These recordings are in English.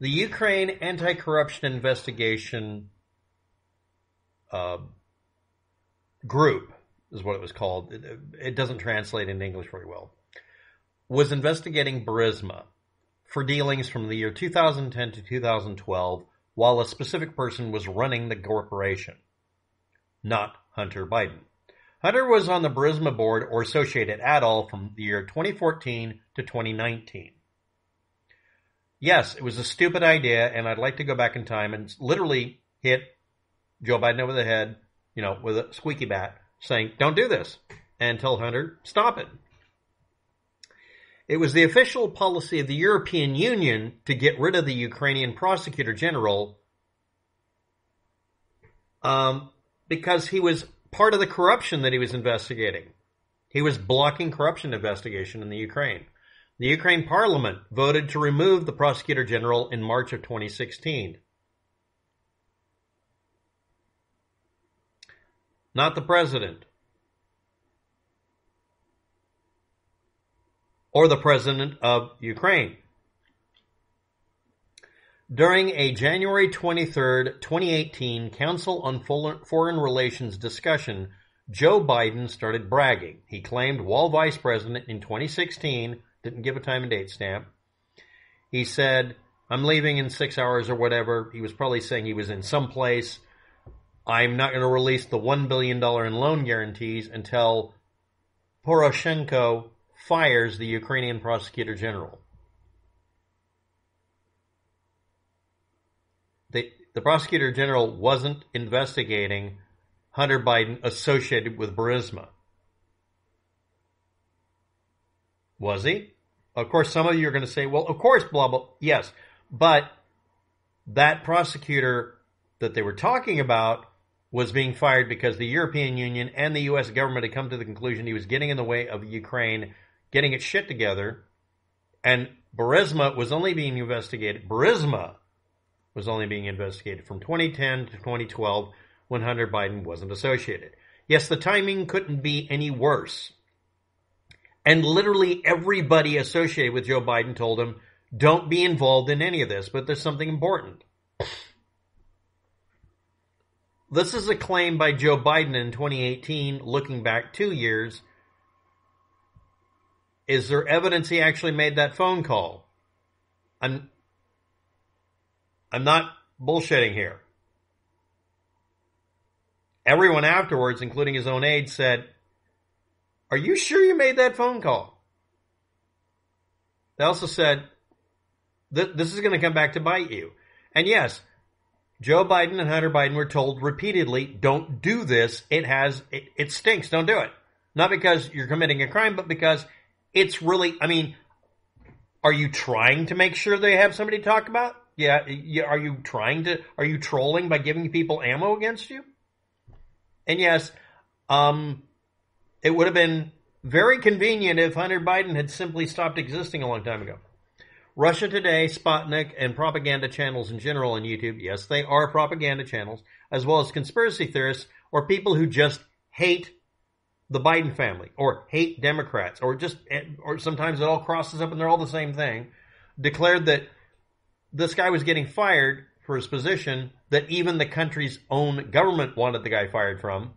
the Ukraine anti-corruption investigation uh, group is what it was called. It, it doesn't translate into English very well. Was investigating Burisma for dealings from the year 2010 to 2012 while a specific person was running the corporation, not Hunter Biden. Hunter was on the Burisma board or associated at all from the year 2014 to 2019. Yes, it was a stupid idea, and I'd like to go back in time and literally hit Joe Biden over the head, you know, with a squeaky bat, saying, don't do this, and tell Hunter, stop it. It was the official policy of the European Union to get rid of the Ukrainian prosecutor general um, because he was part of the corruption that he was investigating. He was blocking corruption investigation in the Ukraine. The Ukraine parliament voted to remove the prosecutor general in March of 2016. Not the president. Or the president of Ukraine. During a January 23, 2018 Council on Foreign Relations discussion, Joe Biden started bragging. He claimed while vice president in 2016, didn't give a time and date stamp, he said, I'm leaving in six hours or whatever. He was probably saying he was in some place. I'm not going to release the $1 billion in loan guarantees until Poroshenko fires the Ukrainian prosecutor general. The, the prosecutor general wasn't investigating Hunter Biden associated with Burisma. Was he? Of course, some of you are going to say, well, of course, blah, blah. Yes. But that prosecutor that they were talking about was being fired because the European Union and the U.S. government had come to the conclusion he was getting in the way of Ukraine getting its shit together. And Burisma was only being investigated. Burisma was only being investigated from 2010 to 2012 when Hunter Biden wasn't associated. Yes, the timing couldn't be any worse. And literally everybody associated with Joe Biden told him, don't be involved in any of this, but there's something important. This is a claim by Joe Biden in 2018, looking back two years. Is there evidence he actually made that phone call? I'm, I'm not bullshitting here. Everyone afterwards, including his own aide, said, Are you sure you made that phone call? They also said, This is going to come back to bite you. And yes, Joe Biden and Hunter Biden were told repeatedly, don't do this. It has, it, it stinks. Don't do it. Not because you're committing a crime, but because it's really, I mean, are you trying to make sure they have somebody to talk about? Yeah. Are you trying to, are you trolling by giving people ammo against you? And yes, um, it would have been very convenient if Hunter Biden had simply stopped existing a long time ago. Russia Today, Sputnik, and propaganda channels in general on YouTube, yes, they are propaganda channels, as well as conspiracy theorists or people who just hate the Biden family or hate Democrats or just, or sometimes it all crosses up and they're all the same thing, declared that this guy was getting fired for his position that even the country's own government wanted the guy fired from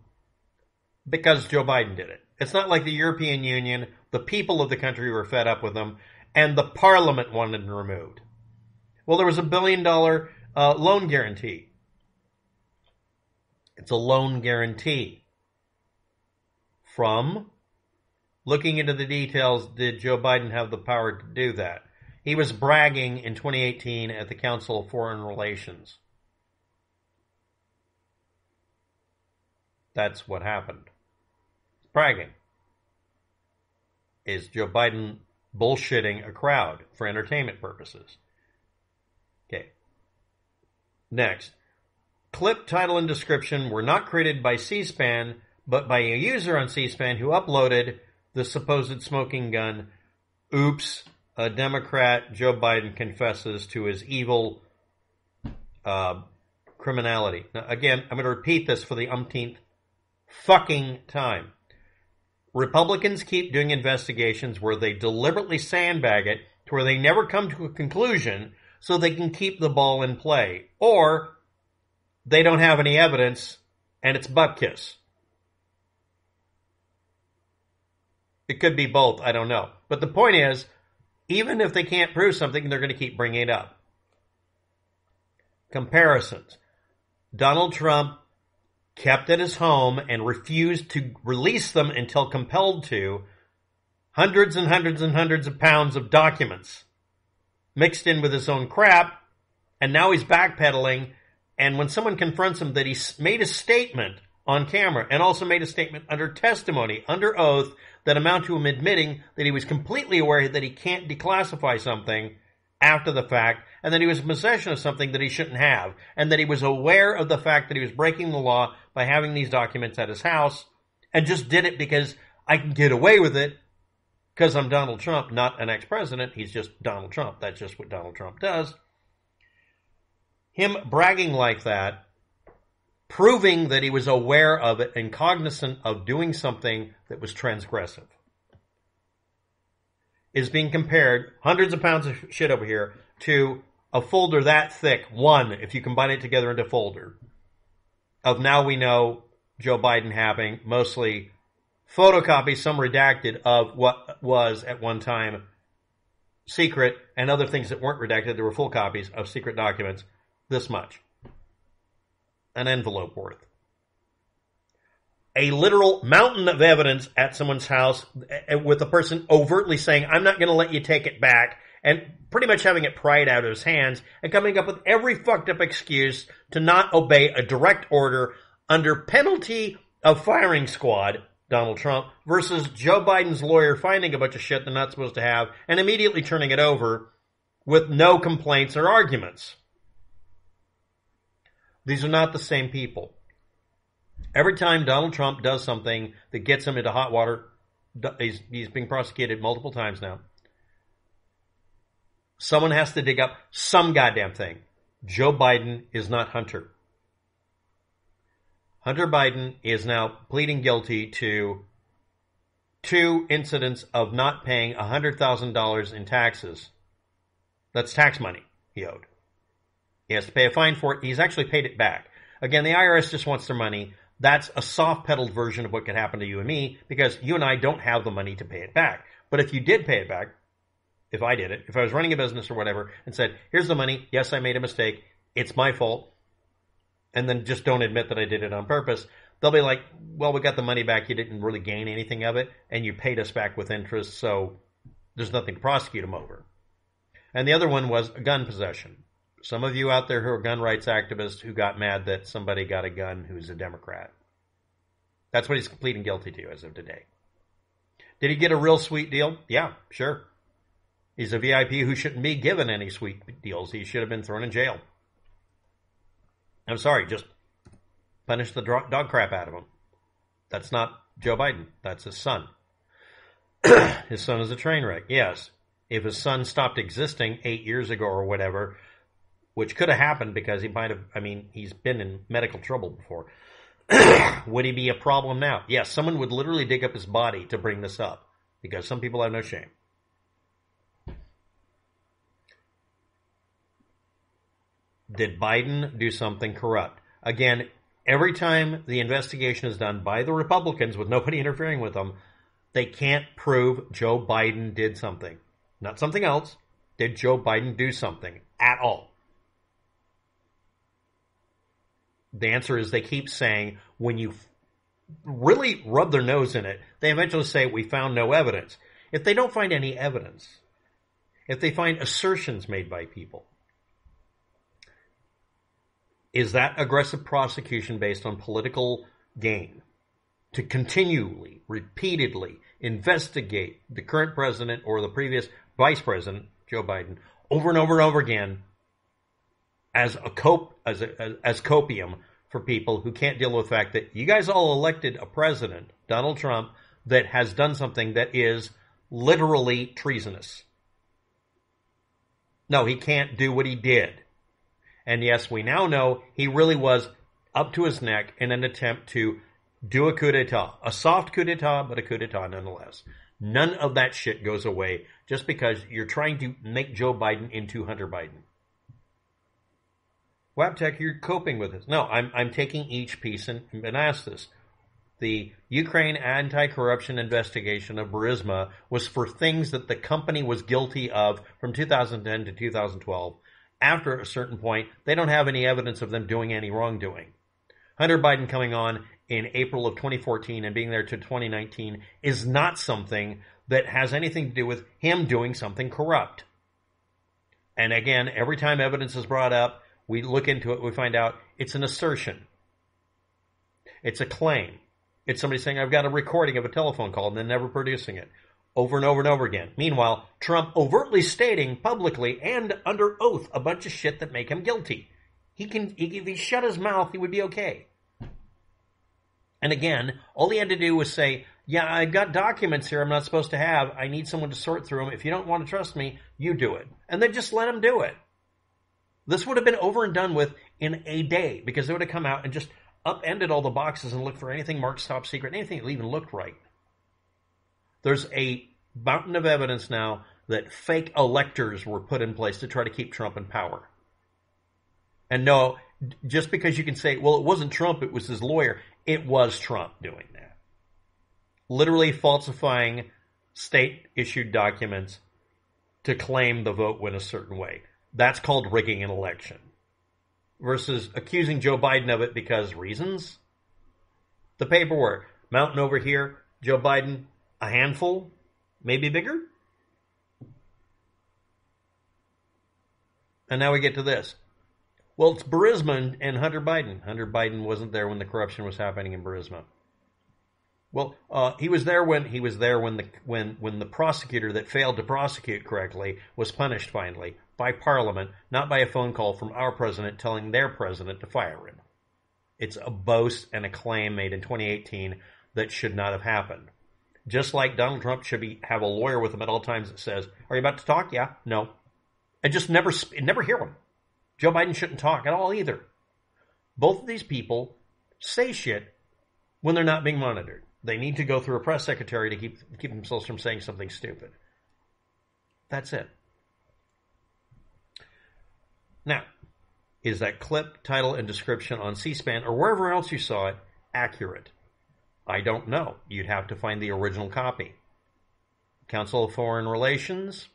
because Joe Biden did it. It's not like the European Union, the people of the country were fed up with them, and the parliament wanted him removed. Well, there was a billion dollar uh, loan guarantee. It's a loan guarantee. From looking into the details, did Joe Biden have the power to do that? He was bragging in 2018 at the Council of Foreign Relations. That's what happened. Bragging. Is Joe Biden bullshitting a crowd for entertainment purposes. Okay. Next. Clip, title, and description were not created by C-SPAN, but by a user on C-SPAN who uploaded the supposed smoking gun. Oops, a Democrat, Joe Biden confesses to his evil uh, criminality. Now, again, I'm going to repeat this for the umpteenth fucking time. Republicans keep doing investigations where they deliberately sandbag it to where they never come to a conclusion so they can keep the ball in play. Or they don't have any evidence and it's butt kiss. It could be both. I don't know. But the point is, even if they can't prove something, they're going to keep bringing it up. Comparisons. Donald Trump kept at his home and refused to release them until compelled to hundreds and hundreds and hundreds of pounds of documents mixed in with his own crap. And now he's backpedaling. And when someone confronts him that he made a statement on camera and also made a statement under testimony, under oath, that amount to him admitting that he was completely aware that he can't declassify something after the fact and that he was in possession of something that he shouldn't have and that he was aware of the fact that he was breaking the law by having these documents at his house and just did it because I can get away with it because I'm Donald Trump, not an ex-president. He's just Donald Trump. That's just what Donald Trump does. Him bragging like that proving that he was aware of it and cognizant of doing something that was transgressive. Is being compared, hundreds of pounds of shit over here, to a folder that thick, one, if you combine it together into folder, of now we know Joe Biden having mostly photocopies, some redacted, of what was at one time secret and other things that weren't redacted. There were full copies of secret documents, this much an envelope worth. A literal mountain of evidence at someone's house eh, with a person overtly saying, I'm not going to let you take it back, and pretty much having it pried out of his hands and coming up with every fucked up excuse to not obey a direct order under penalty of firing squad, Donald Trump, versus Joe Biden's lawyer finding a bunch of shit they're not supposed to have and immediately turning it over with no complaints or arguments. These are not the same people. Every time Donald Trump does something that gets him into hot water, he's, he's being prosecuted multiple times now. Someone has to dig up some goddamn thing. Joe Biden is not Hunter. Hunter Biden is now pleading guilty to two incidents of not paying $100,000 in taxes. That's tax money he owed. He has to pay a fine for it. He's actually paid it back. Again, the IRS just wants their money. That's a soft pedaled version of what could happen to you and me because you and I don't have the money to pay it back. But if you did pay it back, if I did it, if I was running a business or whatever and said, here's the money. Yes, I made a mistake. It's my fault. And then just don't admit that I did it on purpose. They'll be like, well, we got the money back. You didn't really gain anything of it and you paid us back with interest. So there's nothing to prosecute them over. And the other one was gun possession some of you out there who are gun rights activists who got mad that somebody got a gun who's a Democrat. That's what he's pleading guilty to as of today. Did he get a real sweet deal? Yeah, sure. He's a VIP who shouldn't be given any sweet deals. He should have been thrown in jail. I'm sorry, just punish the dog crap out of him. That's not Joe Biden. That's his son. his son is a train wreck. Yes. If his son stopped existing eight years ago or whatever, which could have happened because he might have, I mean, he's been in medical trouble before. would he be a problem now? Yes, someone would literally dig up his body to bring this up because some people have no shame. Did Biden do something corrupt? Again, every time the investigation is done by the Republicans with nobody interfering with them, they can't prove Joe Biden did something. Not something else. Did Joe Biden do something at all? the answer is they keep saying when you really rub their nose in it, they eventually say, We found no evidence. If they don't find any evidence, if they find assertions made by people, is that aggressive prosecution based on political gain? To continually, repeatedly investigate the current president or the previous vice president, Joe Biden, over and over and over again as a cope as a, as, copium for people who can't deal with the fact that you guys all elected a president, Donald Trump, that has done something that is literally treasonous. No, he can't do what he did. And yes, we now know he really was up to his neck in an attempt to do a coup d'etat. A soft coup d'etat, but a coup d'etat nonetheless. None of that shit goes away just because you're trying to make Joe Biden into Hunter Biden. Waptek, you're coping with this. No, I'm, I'm taking each piece and, and ask this. The Ukraine anti-corruption investigation of Burisma was for things that the company was guilty of from 2010 to 2012. After a certain point, they don't have any evidence of them doing any wrongdoing. Hunter Biden coming on in April of 2014 and being there to 2019 is not something that has anything to do with him doing something corrupt. And again, every time evidence is brought up, we look into it, we find out it's an assertion. It's a claim. It's somebody saying, I've got a recording of a telephone call and then never producing it over and over and over again. Meanwhile, Trump overtly stating publicly and under oath a bunch of shit that make him guilty. He can, if he shut his mouth, he would be okay. And again, all he had to do was say, yeah, I've got documents here I'm not supposed to have. I need someone to sort through them. If you don't want to trust me, you do it. And they just let him do it. This would have been over and done with in a day because they would have come out and just upended all the boxes and looked for anything marked top secret, anything that even looked right. There's a mountain of evidence now that fake electors were put in place to try to keep Trump in power. And no, just because you can say, well, it wasn't Trump, it was his lawyer, it was Trump doing that. Literally falsifying state issued documents to claim the vote went a certain way. That's called rigging an election. Versus accusing Joe Biden of it because reasons. The paperwork, mountain over here, Joe Biden, a handful, maybe bigger. And now we get to this. Well, it's Burisma and Hunter Biden. Hunter Biden wasn't there when the corruption was happening in Burisma. Well, uh, he was there when he was there when the when when the prosecutor that failed to prosecute correctly was punished finally by Parliament, not by a phone call from our president telling their president to fire him. It's a boast and a claim made in 2018 that should not have happened. Just like Donald Trump should be have a lawyer with him at all times that says, "Are you about to talk? Yeah, no," and just never never hear him. Joe Biden shouldn't talk at all either. Both of these people say shit when they're not being monitored. They need to go through a press secretary to keep keep themselves from saying something stupid. That's it. Now, is that clip, title, and description on C-SPAN or wherever else you saw it accurate? I don't know. You'd have to find the original copy. Council of Foreign Relations,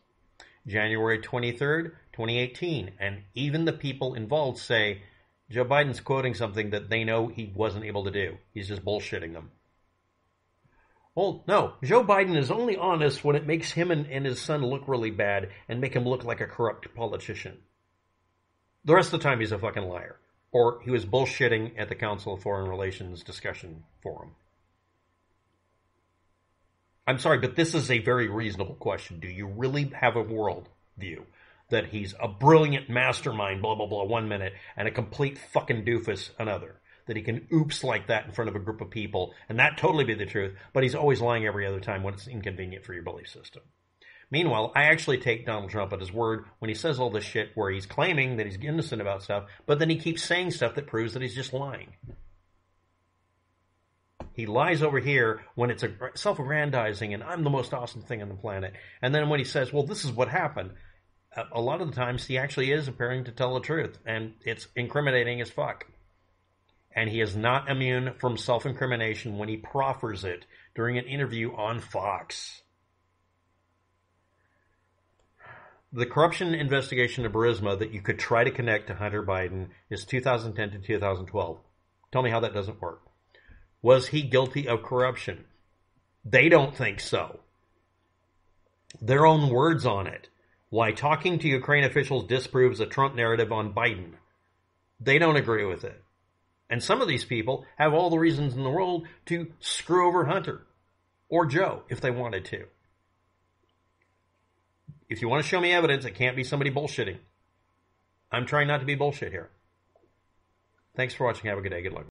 January 23rd, 2018. And even the people involved say Joe Biden's quoting something that they know he wasn't able to do. He's just bullshitting them. Well, no, Joe Biden is only honest when it makes him and, and his son look really bad and make him look like a corrupt politician. The rest of the time, he's a fucking liar. Or he was bullshitting at the Council of Foreign Relations discussion forum. I'm sorry, but this is a very reasonable question. Do you really have a world view that he's a brilliant mastermind, blah, blah, blah, one minute, and a complete fucking doofus another? That he can oops like that in front of a group of people, and that totally be the truth, but he's always lying every other time when it's inconvenient for your belief system. Meanwhile, I actually take Donald Trump at his word when he says all this shit where he's claiming that he's innocent about stuff, but then he keeps saying stuff that proves that he's just lying. He lies over here when it's a self-aggrandizing and I'm the most awesome thing on the planet. And then when he says, well, this is what happened, a lot of the times he actually is appearing to tell the truth and it's incriminating as fuck. And he is not immune from self-incrimination when he proffers it during an interview on Fox. The corruption investigation of Burisma that you could try to connect to Hunter Biden is 2010 to 2012. Tell me how that doesn't work. Was he guilty of corruption? They don't think so. Their own words on it. Why talking to Ukraine officials disproves a Trump narrative on Biden. They don't agree with it. And some of these people have all the reasons in the world to screw over Hunter or Joe if they wanted to. If you want to show me evidence, it can't be somebody bullshitting. I'm trying not to be bullshit here. Thanks for watching. Have a good day. Good luck.